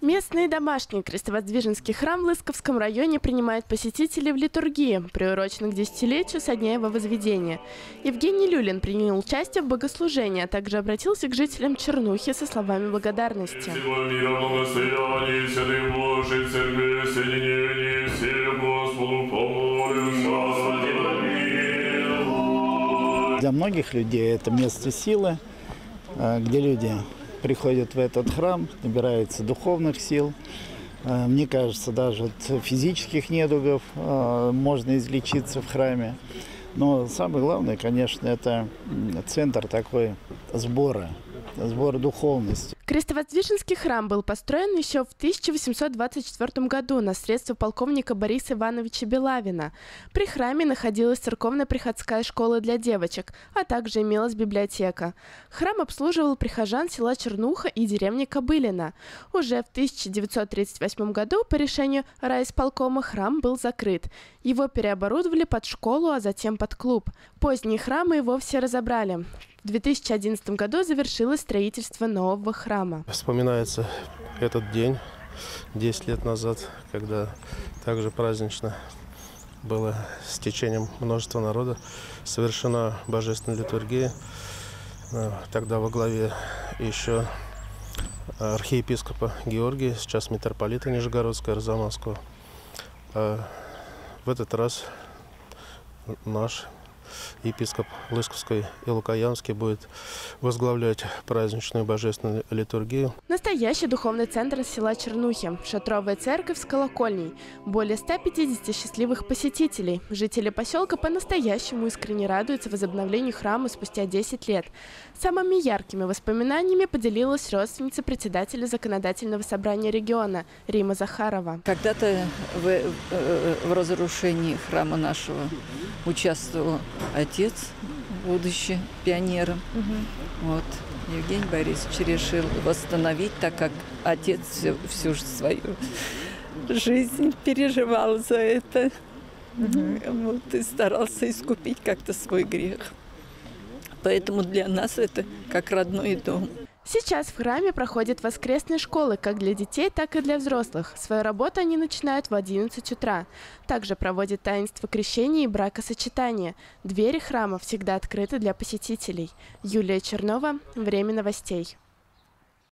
Местный домашний крестовоздвиженский храм в Лысковском районе принимает посетителей в литургии, приуроченный к десятилетию со дня его возведения. Евгений Люлин принял участие в богослужении, а также обратился к жителям Чернухи со словами благодарности. Для многих людей это место силы, э, где люди приходят в этот храм, набираются духовных сил. Э, Мне кажется, даже от физических недугов э, можно излечиться в храме. Но самое главное, конечно, это центр такой сбора, сбора духовности. Крестовоздвиженский храм был построен еще в 1824 году на средства полковника Бориса Ивановича Белавина. При храме находилась церковно-приходская школа для девочек, а также имелась библиотека. Храм обслуживал прихожан села Чернуха и деревни Кобылина. Уже в 1938 году по решению райисполкома храм был закрыт. Его переоборудовали под школу, а затем под клуб. Поздние храмы и вовсе разобрали. В 2011 году завершилось строительство нового храма. Вспоминается этот день 10 лет назад, когда также празднично было с течением множества народа совершена божественная литургия. Э, Тогда во главе еще архиепископа Георгия, сейчас митрополита Нижегородского, Арзамасского. А в этот раз наш епископ Лысковской и Лукоянский будет возглавлять праздничную божественную литургию. Настоящий духовный центр села Чернухи, шатровая церковь с колокольней, более 150 счастливых посетителей. Жители поселка по-настоящему искренне радуются возобновлению храма спустя 10 лет. Самыми яркими воспоминаниями поделилась родственница председателя законодательного собрания региона Рима Захарова. Когда-то в, э, в разрушении храма нашего участвовал отец, будущий пионером. Вот. Евгений Борисович решил восстановить, так как отец всю, всю свою жизнь переживал за это. Вот, и старался искупить как-то свой грех. Поэтому для нас это как родной дом. Сейчас в храме проходят воскресные школы как для детей, так и для взрослых. Свою работу они начинают в 11 утра. Также проводят таинство крещения и бракосочетания. Двери храма всегда открыты для посетителей. Юлия Чернова. Время новостей.